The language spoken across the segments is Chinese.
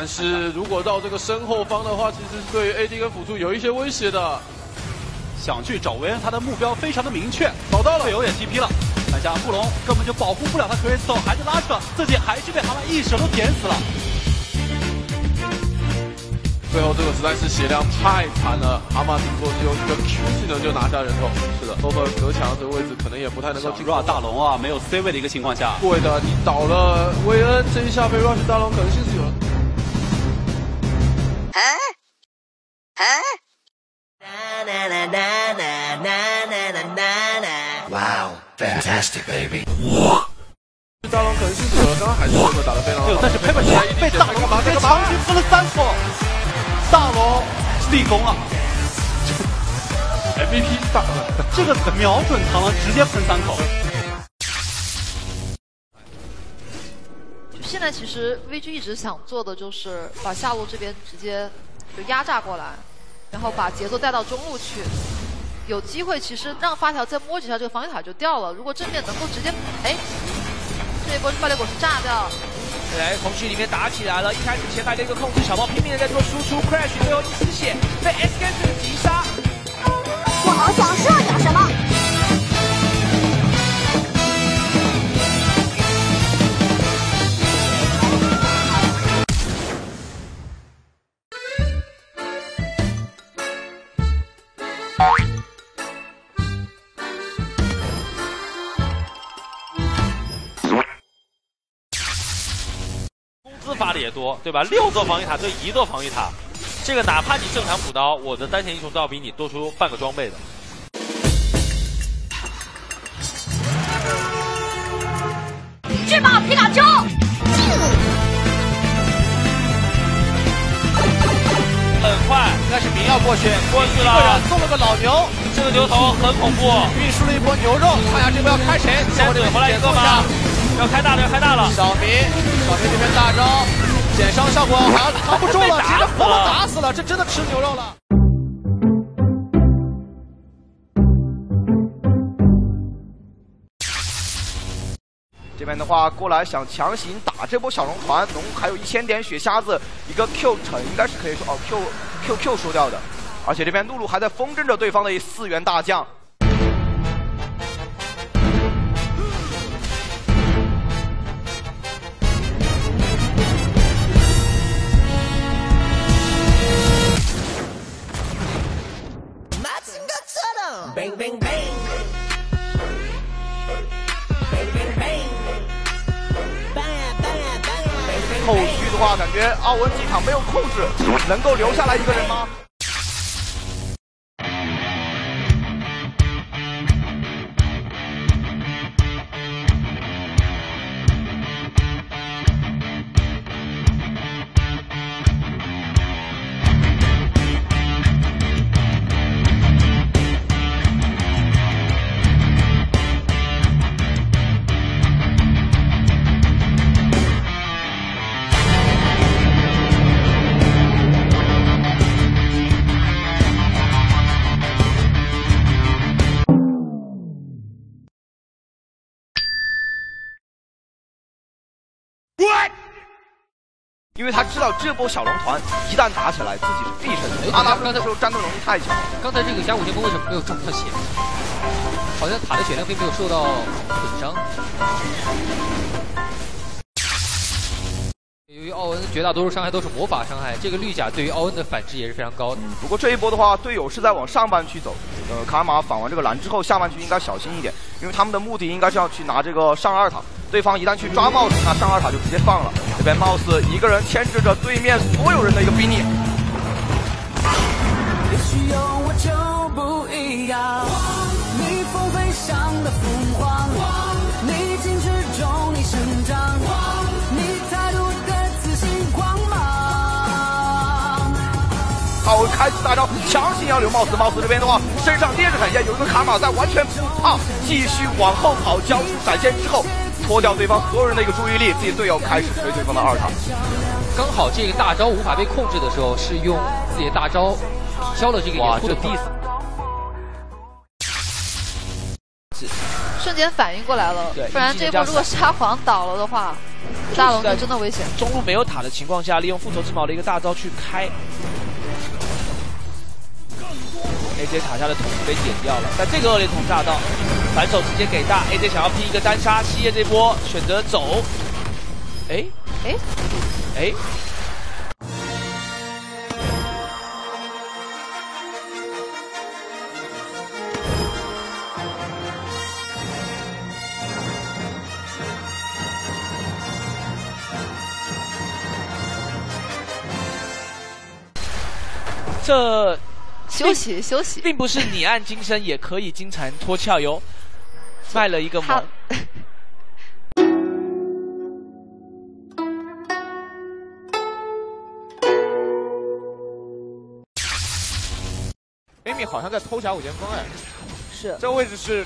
但是如果到这个身后方的话，其实对 AD 跟辅助有一些威胁的。想去找维恩，他的目标非常的明确，找到了，队友也 TP 了。看一下布隆根本就保护不了他 Crystal，还是拉扯，自己还是被蛤蟆一手都点死了。最后这个实在是血量太惨了，蛤蟆顶多只有一个 Q 技能就拿下人头。是的 e r 隔墙这个位置可能也不太能够进。入大龙啊，没有 C 位的一个情况下，对的，你倒了薇恩，这一下被 rush 大龙可能性是有。哎哎。Wow, fantastic, baby！哇大龙可能是死了，刚刚还是这个打的非常好，但是 Pepper 起被大龙直接长期分了三口，大龙立功了，MVP 大这个瞄准螳螂直接喷三口。现在其实 VG 一直想做的就是把下路这边直接就压榨过来。然后把节奏带到中路去，有机会其实让发条再摸几下这个防御塔就掉了。如果正面能够直接，哎，这一波爆裂果实炸掉。来，红区里面打起来了，一开始前排的一个控制，小猫拼命的在做输出，Crash 最后一丝血被 S 多，对吧？六座防御塔对一座防御塔，这个哪怕你正常补刀，我的单线英雄都要比你多出半个装备的。去吧，皮卡丘！很快，应该是明耀过去，过去了，一个人送了个老牛，这个牛头很恐怖，运输了一波牛肉，看下这波要开谁？先怼回来一个吗？要开大了，要开大了。小明，小明这边大招，减伤效果好像扛不住了，直接活活打死了，这真的吃牛肉了。这边的话过来想强行打这波小龙团，龙还有一千点血瞎子，一个 Q 成应该是可以说哦 Q Q Q 输掉的，而且这边露露还在风筝着对方的四员大将。Bang bang. Bang bang bang. Bang bang bang，后续的话，感觉奥文机场没有控制，能够留下来一个人吗？因为他知道这波小龙团一旦打起来，自己是必胜的。阿拉刚才说战斗能力太强，刚才这个峡谷剑锋为什么没有中到血？好像塔的血量并没有受到损伤。由于奥恩绝大多数伤害都是魔法伤害，这个绿甲对于奥恩的反制也是非常高的。不过这一波的话，队友是在往上半区走。呃，卡尔玛反完这个蓝之后，下半区应该小心一点，因为他们的目的应该是要去拿这个上二塔。对方一旦去抓帽子，那上二塔就直接放了。这边貌似一个人牵制着对面所有人的一个兵力。奥文开启大招，强行要留帽子。帽子这边的话，身上捏着闪现，有一个卡玛在，完全不怕，继续往后跑，交出闪现之后。脱掉对方所有人的一个注意力，自己队友开始推对方的二塔。刚好这个大招无法被控制的时候，是用自己的大招抵消了这个掩护的 diss。瞬间反应过来了对，不然这一波如果沙皇倒了的话，大龙就真的危险。中路没有塔的情况下，利用复仇之矛的一个大招去开，AJ 塔下的桶被点掉了，但这个恶劣桶炸到，反手直接给大，AJ 想要拼一个单杀，七叶这波选择走，哎哎哎。这休息休息，并不是你按金身也可以金蝉脱壳哟，卖了一个萌。Amy 好像在偷峡谷剑锋哎，是这个位置是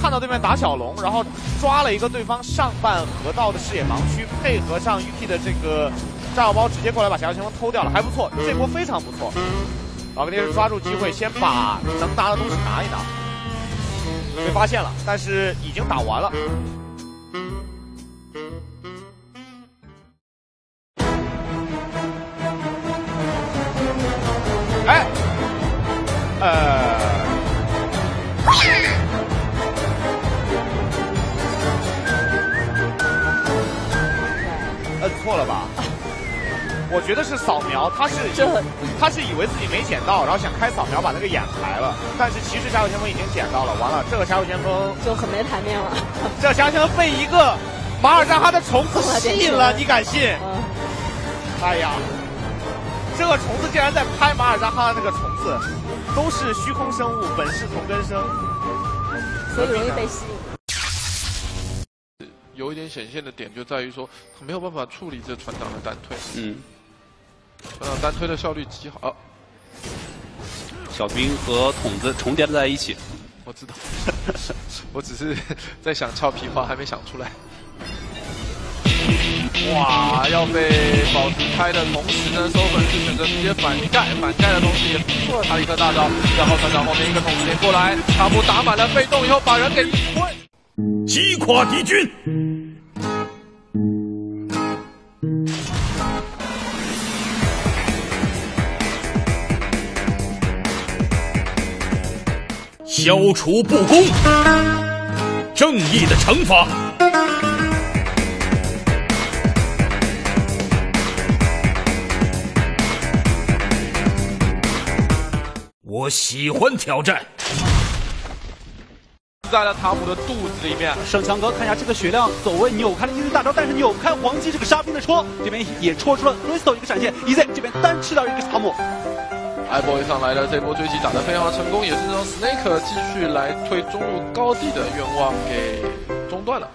看到对面打小龙，然后抓了一个对方上半河道的视野盲区，配合上 UK 的这个炸药包，直接过来把峡谷剑锋偷掉了，还不错，这波非常不错。老肯定是抓住机会，先把能拿的东西拿一拿。被发现了，但是已经打完了。我觉得是扫描，他是他是以为自己没捡到，然后想开扫描把那个眼排了，但是其实峡谷先锋已经捡到了，完了这个峡谷先锋就很没排面了。这峡谷先锋被一个马尔扎哈的虫子吸引了，你敢信？嗯。哎呀，这个虫子竟然在拍马尔扎哈的那个虫子，都是虚空生物，本是同根生，所以容易被吸引。有一点显现的点就在于说，他没有办法处理这船长的单腿。嗯。船长单推的效率极好。小兵和筒子重叠在一起。我知道，我只是在想俏皮话，还没想出来。哇！要被宝石开的同时呢，收粉是选择直接反盖，反盖的同时也逼出了他一个大招。然后团长后面一个筒子连过来，卡布打满了被动以后，把人给一推，击垮敌军。消除不公，正义的惩罚。我喜欢挑战。在了塔姆的肚子里面，圣强哥看一下这个血量，走位扭开了一律大招，但是扭不开黄鸡这个沙兵的戳，这边也戳出了 Crystal 一个闪现，EZ 这边单吃掉一个塔姆。iBoy 上来了，这波追击打得非常的成功，也是让 Snake 继续来推中路高地的愿望给中断了。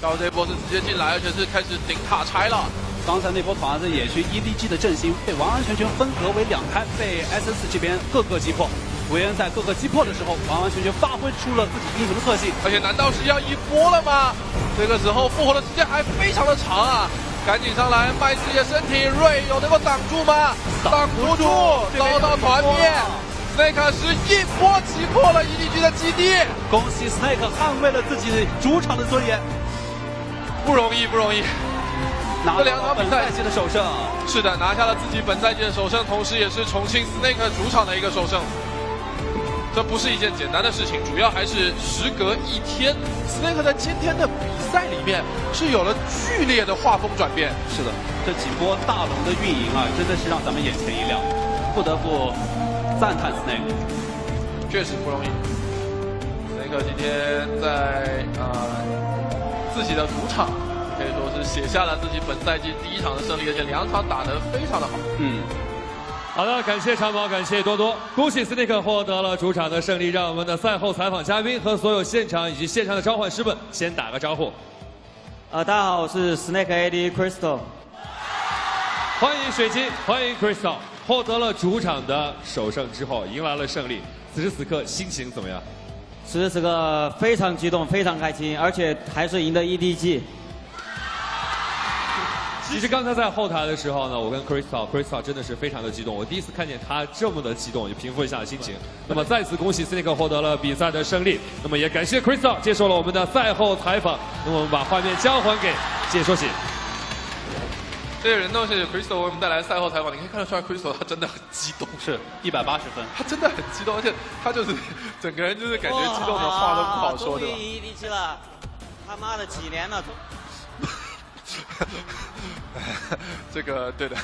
然后这波是直接进来，而且是开始顶塔拆了。刚才那波团子野区 EDG 的阵型被完完全全分隔为两开，被 SS 这边各个击破。维恩在各个击破的时候，完完全全发挥出了自己英雄的特性。而且难道是要一波了吗？这个时候复活的时间还非常的长啊！赶紧上来卖自己的身体，瑞有能够挡住吗？挡不住，遭到团灭。Snake 是一波击破了 EDG 的基地。恭喜 Snake 捍卫了自己主场的尊严，不容易，不容易。拿这两场比赛季的首胜，是的，拿下了自己本赛季的首胜，同时也是重庆 Snake 主场的一个首胜。这不是一件简单的事情，主要还是时隔一天，Snake 在今天的比赛里面是有了剧烈的画风转变。是的，这几波大龙的运营啊，真的是让咱们眼前一亮，不得不赞叹 Snake，确实不容易。Snake 今天在呃自己的主场。可以说是写下了自己本赛季第一场的胜利，而且两场打得非常的好。嗯，好的，感谢长毛，感谢多多，恭喜 Snake 获得了主场的胜利。让我们的赛后采访嘉宾和所有现场以及线上的召唤师们先打个招呼。呃，大家好，我是 Snake AD Crystal。欢迎水晶，欢迎 Crystal，获得了主场的首胜之后，迎来了胜利。此时此刻心情怎么样？此时此刻非常激动，非常开心，而且还是赢得 EDG。其实刚才在后台的时候呢，我跟 Crystal，Crystal 真的是非常的激动。我第一次看见他这么的激动，就平复一下心情。那么再次恭喜 Snake 获得了比赛的胜利。那么也感谢 Crystal 接受了我们的赛后采访。那么我们把画面交还给解说席。谢谢人动，谢谢 Crystal 为我们带来赛后采访。你可以看得出来，Crystal 他真的很激动，是一百八十分，他真的很激动，而且他就是整个人就是感觉激动的话都不好说，对吧？终于 EDG 了，他妈的几年了。这个对的。